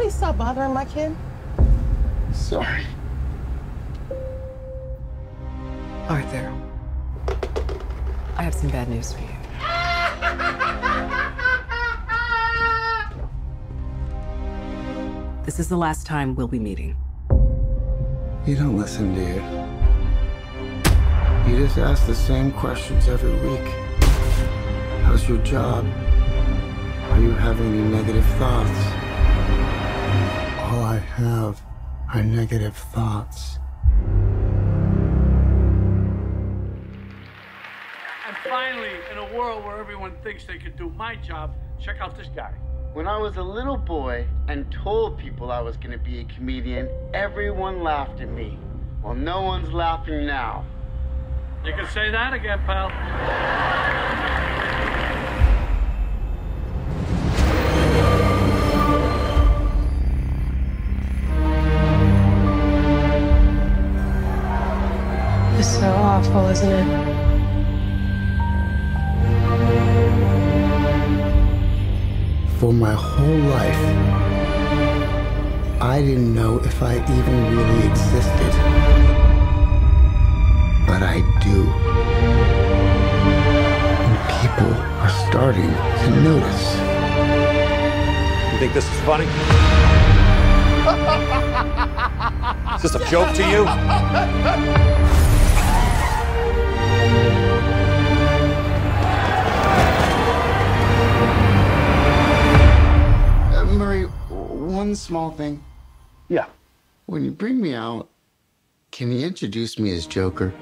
please stop bothering my kid? Sorry. Arthur, I have some bad news for you. This is the last time we'll be meeting. You don't listen, dude. You just ask the same questions every week. How's your job? Are you having any negative thoughts? All I have are negative thoughts. And finally, in a world where everyone thinks they can do my job, check out this guy. When I was a little boy and told people I was going to be a comedian, everyone laughed at me. Well, no one's laughing now. You can say that again, pal. Awful, isn't it? For my whole life, I didn't know if I even really existed. But I do. And people are starting to notice. You think this is funny? is this a joke to you? One small thing. Yeah. When you bring me out, can you introduce me as Joker?